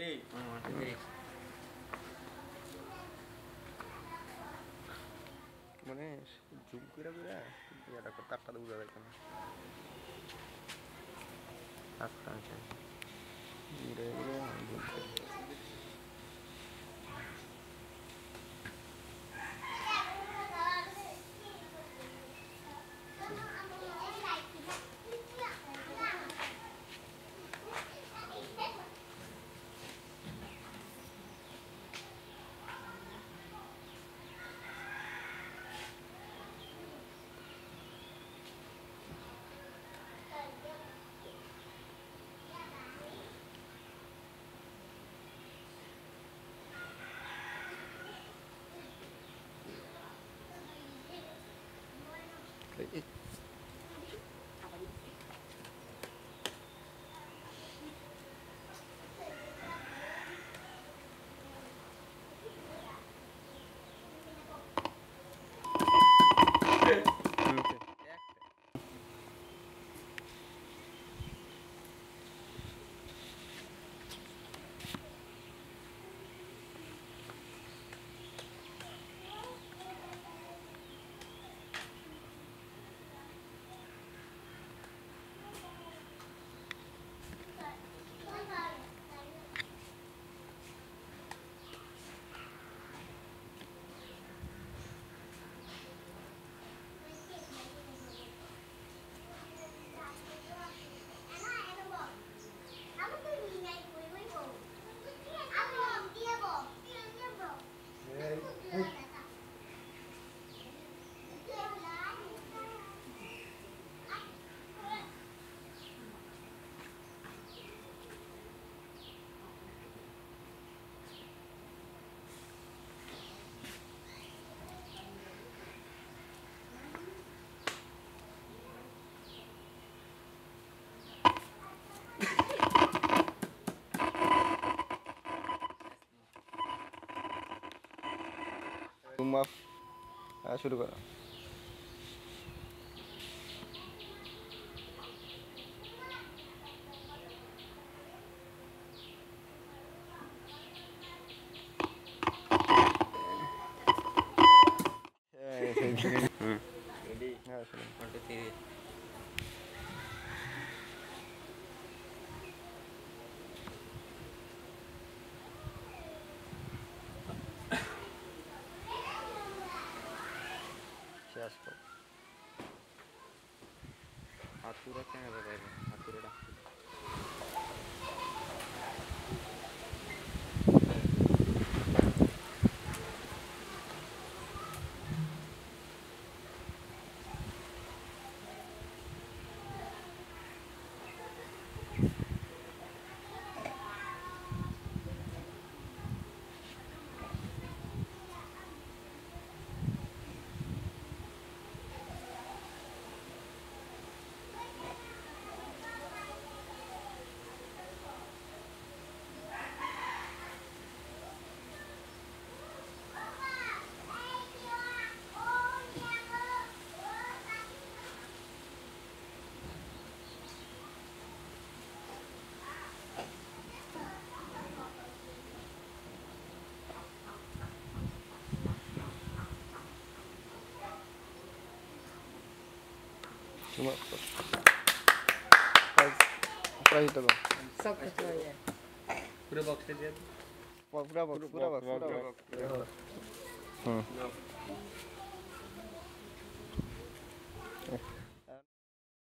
Ready? One, one, মানে zoom করে করে ইয়াটা করতে আটটা বোঝা যায় কেন আটটা আছে জুম আপ হ্যাঁ শুরু করো হুম রেডি হ্যাঁ শুরু ওয়ান টু Last हातुरा क्या बघायला हातुरडा so much. Price, price दबा. सब कुछ हो गया. पूरा बॉक्स दे दिया. पूरा बॉक्स, पूरा बॉक्स, पूरा बॉक्स. हम्म.